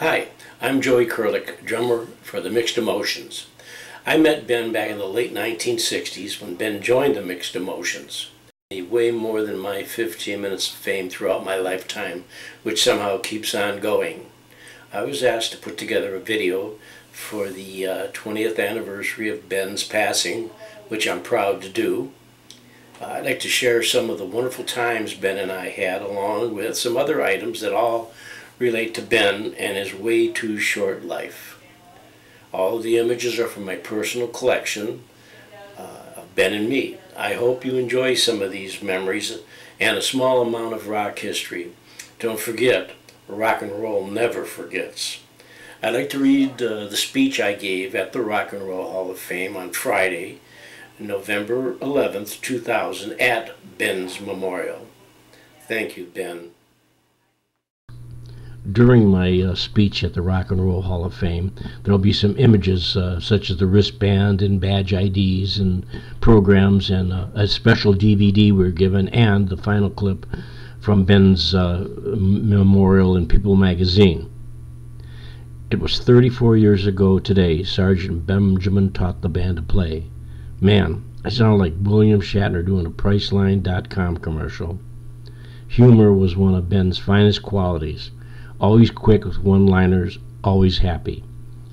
Hi, I'm Joey Kurilec, drummer for the Mixed Emotions. I met Ben back in the late 1960s when Ben joined the Mixed Emotions. Way more than my 15 minutes of fame throughout my lifetime, which somehow keeps on going. I was asked to put together a video for the uh, 20th anniversary of Ben's passing, which I'm proud to do. Uh, I'd like to share some of the wonderful times Ben and I had, along with some other items that all relate to Ben and his way too short life. All of the images are from my personal collection uh, of Ben and me. I hope you enjoy some of these memories and a small amount of rock history. Don't forget, rock and roll never forgets. I'd like to read uh, the speech I gave at the Rock and Roll Hall of Fame on Friday, November 11th, 2000, at Ben's Memorial. Thank you, Ben during my uh, speech at the Rock and Roll Hall of Fame, there'll be some images uh, such as the wristband and badge IDs and programs and uh, a special DVD we're given and the final clip from Ben's uh, memorial in People magazine. It was 34 years ago today Sergeant Benjamin taught the band to play. Man, I sound like William Shatner doing a Priceline.com commercial. Humor was one of Ben's finest qualities always quick with one liners, always happy.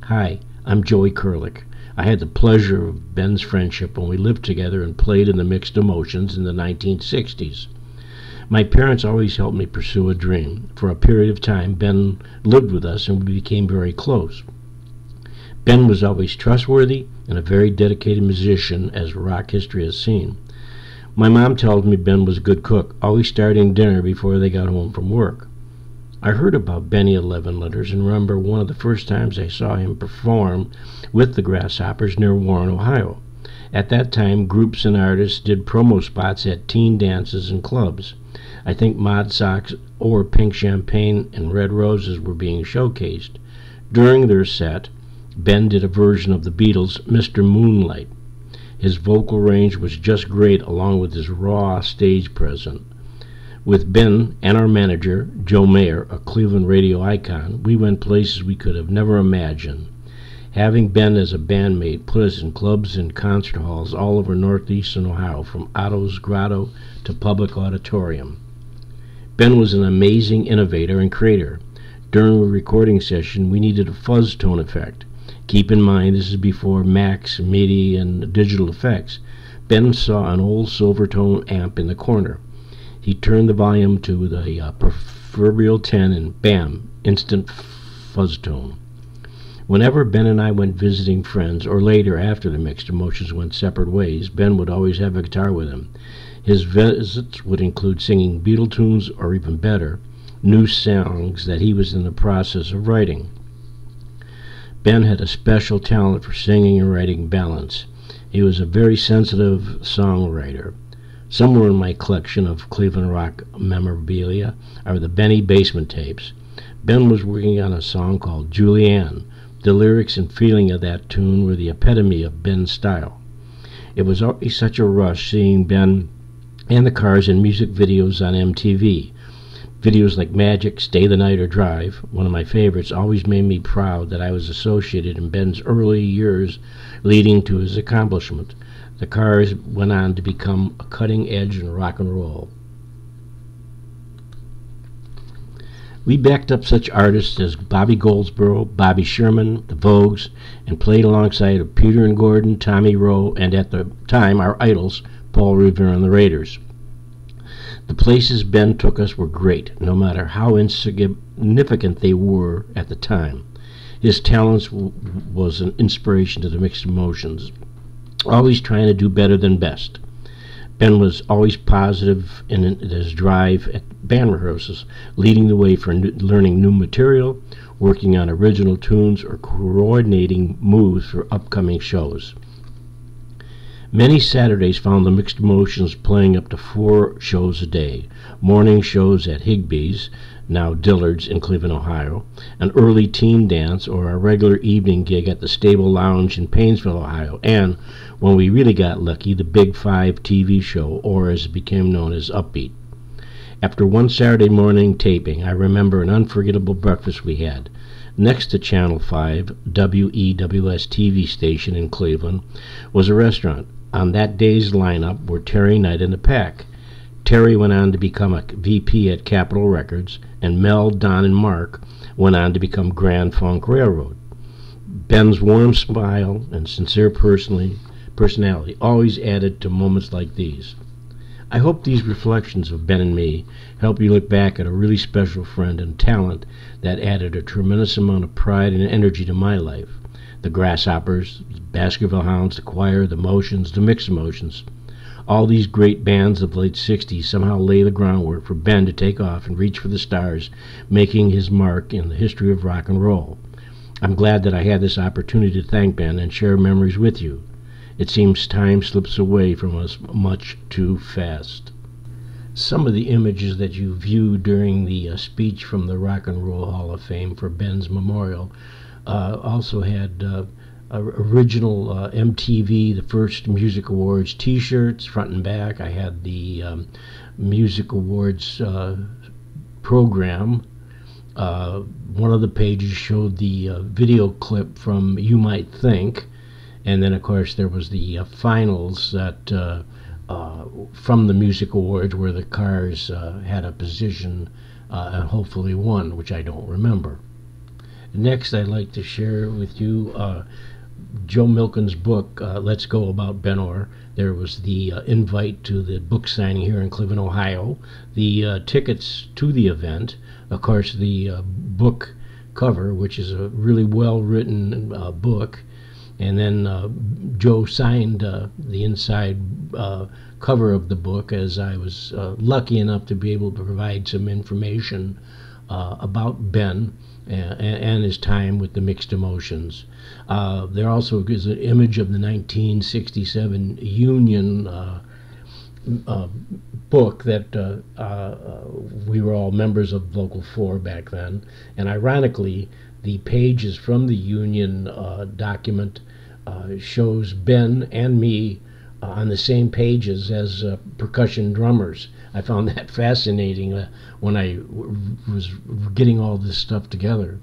Hi, I'm Joey Kurilec. I had the pleasure of Ben's friendship when we lived together and played in the mixed emotions in the 1960s. My parents always helped me pursue a dream. For a period of time, Ben lived with us and we became very close. Ben was always trustworthy and a very dedicated musician, as rock history has seen. My mom tells me Ben was a good cook, always starting dinner before they got home from work. I heard about Benny Eleven Letters and remember one of the first times I saw him perform with the Grasshoppers near Warren, Ohio. At that time, groups and artists did promo spots at teen dances and clubs. I think Mod Socks or Pink Champagne and Red Roses were being showcased. During their set, Ben did a version of the Beatles' Mr. Moonlight. His vocal range was just great along with his raw stage presence. With Ben and our manager, Joe Mayer, a Cleveland radio icon, we went places we could have never imagined. Having Ben as a bandmate put us in clubs and concert halls all over northeastern Ohio, from Otto's Grotto to Public Auditorium. Ben was an amazing innovator and creator. During a recording session, we needed a fuzz tone effect. Keep in mind, this is before Max, MIDI, and digital effects. Ben saw an old Silvertone amp in the corner. He turned the volume to the uh, proverbial 10 and bam, instant fuzz tone. Whenever Ben and I went visiting friends, or later after the mixed emotions went separate ways, Ben would always have a guitar with him. His visits would include singing Beatle tunes, or even better, new songs that he was in the process of writing. Ben had a special talent for singing and writing balance. He was a very sensitive songwriter. Somewhere in my collection of Cleveland rock memorabilia are the Benny Basement tapes. Ben was working on a song called Julianne. The lyrics and feeling of that tune were the epitome of Ben's style. It was always such a rush seeing Ben and the cars in music videos on MTV. Videos like Magic, Stay the Night, or Drive, one of my favorites, always made me proud that I was associated in Ben's early years leading to his accomplishment. The Cars went on to become a cutting edge in rock and roll. We backed up such artists as Bobby Goldsboro, Bobby Sherman, the Vogues, and played alongside of Peter and Gordon, Tommy Roe, and at the time our idols, Paul Revere and the Raiders. The places Ben took us were great, no matter how insignificant they were at the time. His talents was an inspiration to the mixed emotions always trying to do better than best. Ben was always positive in his drive at band rehearsals, leading the way for new, learning new material, working on original tunes, or coordinating moves for upcoming shows. Many Saturdays found the Mixed Emotions playing up to four shows a day morning shows at Higbee's, now Dillard's in Cleveland, Ohio, an early teen dance, or a regular evening gig at the Stable Lounge in Painesville, Ohio, and when we really got lucky, the Big Five TV show, or as it became known as Upbeat. After one Saturday morning taping, I remember an unforgettable breakfast we had. Next to Channel 5, WEWS TV station in Cleveland, was a restaurant. On that day's lineup were Terry Knight and the Pack. Terry went on to become a VP at Capitol Records, and Mel, Don, and Mark went on to become Grand Funk Railroad. Ben's warm smile and sincere personality always added to moments like these. I hope these reflections of Ben and me help you look back at a really special friend and talent that added a tremendous amount of pride and energy to my life. The Grasshoppers, the Baskerville Hounds, the Choir, the Motions, the Mixed Emotions. All these great bands of the late 60s somehow lay the groundwork for Ben to take off and reach for the stars, making his mark in the history of rock and roll. I'm glad that I had this opportunity to thank Ben and share memories with you. It seems time slips away from us much too fast. Some of the images that you viewed during the uh, speech from the Rock and Roll Hall of Fame for Ben's memorial also had uh, original uh, MTV, the first Music Awards t shirts, front and back. I had the um, Music Awards uh, program uh, one of the pages showed the uh, video clip from You Might Think, and then of course there was the uh, finals that uh, uh, from the music awards where the Cars had a position and hopefully won, which I don't remember. Next, I'd like to share with you Joe Milliken's book, Let's Go About Ben Orr. There was the uh, invite to the book signing here in Cleveland, Ohio, the uh, tickets to the event, of course, the uh, book cover, which is a really well written uh, book, and then uh, Joe signed uh, the inside uh, cover of the book as I was uh, lucky enough to be able to provide some information about Ben and, and, his time with the mixed emotions. there also is an image of the 1967 Union uh, book that uh, uh, we were all members of Local 4 back then. And ironically, the pages from the union uh, document uh, shows Ben and me on the same pages as uh, percussion drummers. I found that fascinating uh, when I was getting all this stuff together.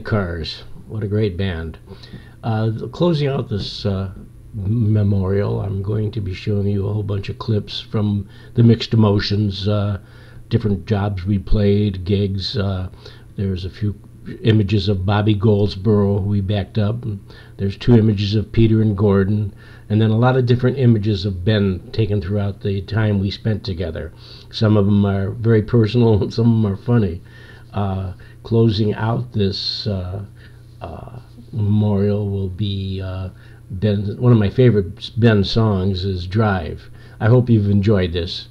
The Cars. What a great band. Uh, closing out this uh, memorial, I'm going to be showing you a whole bunch of clips from the Mixed Emotions, uh, different jobs we played, gigs. Uh, there's a few images of Bobby Goldsboro, who we backed up. There's two images of Peter and Gordon, and then a lot of different images of Ben taken throughout the time we spent together. Some of them are very personal, some of them are funny. Uh, closing out this uh, uh, memorial will be uh, Ben. One of my favorite Ben songs is "Drive." I hope you've enjoyed this.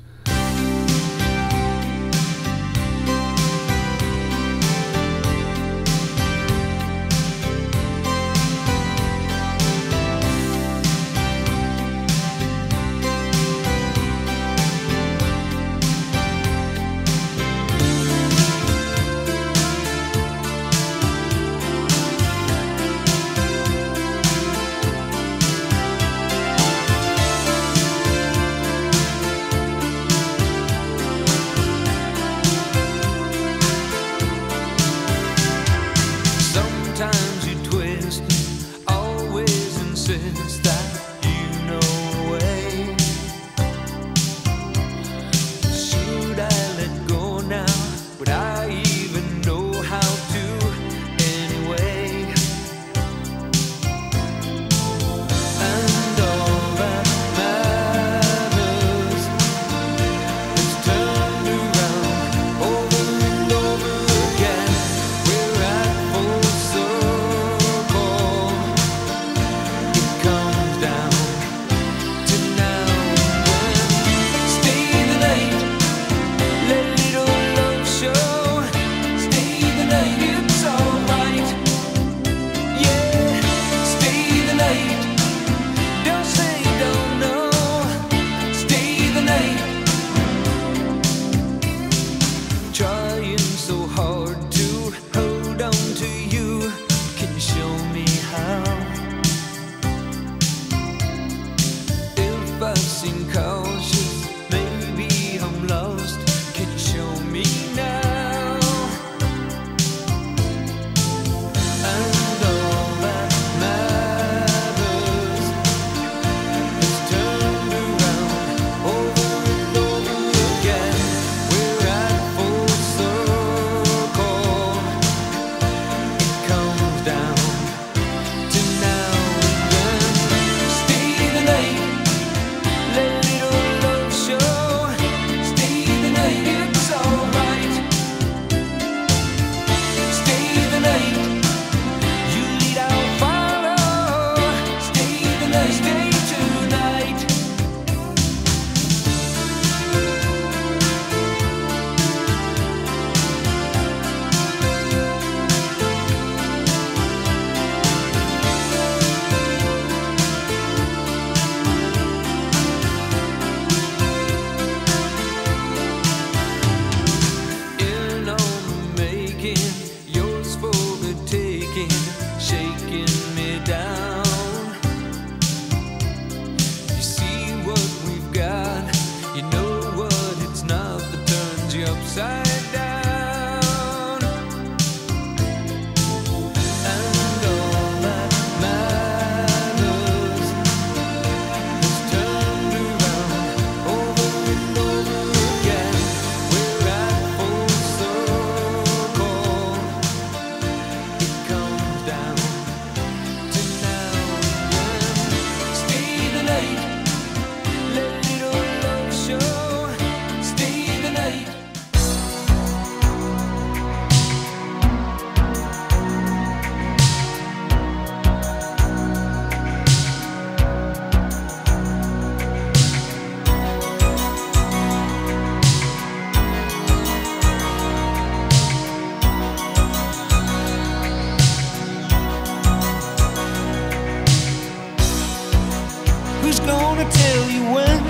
to tell you when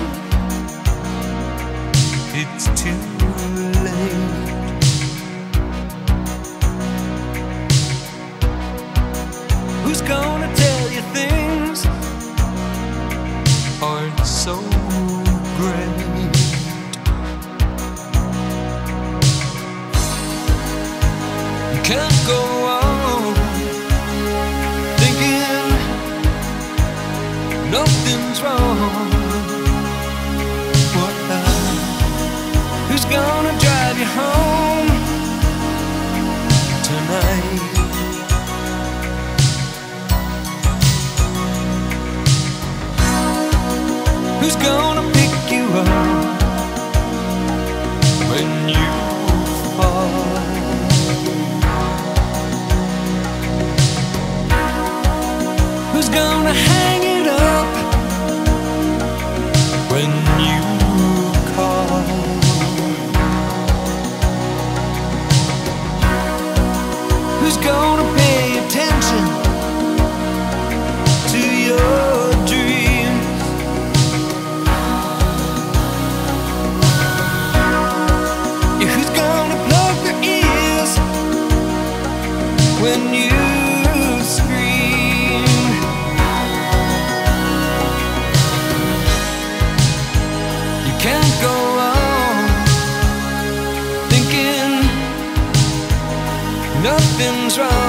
nothing's wrong. What? Who's gonna drive you home tonight? Who's gonna pick you up when you fall? Who's gonna hang? nothing's wrong.